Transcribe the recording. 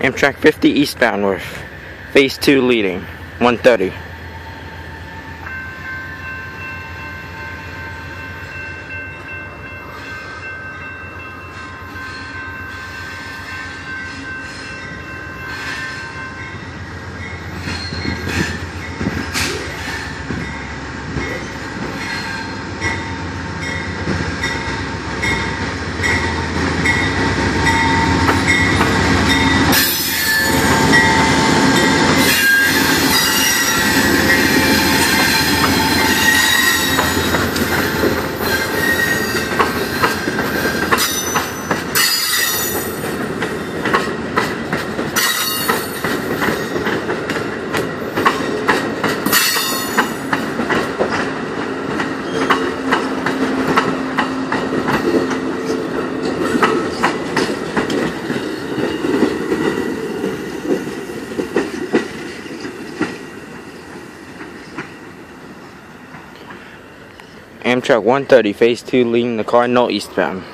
Amtrak 50 eastbound with phase 2 leading, 130. Amtrak 130, phase 2 leading the Cardinal eastbound.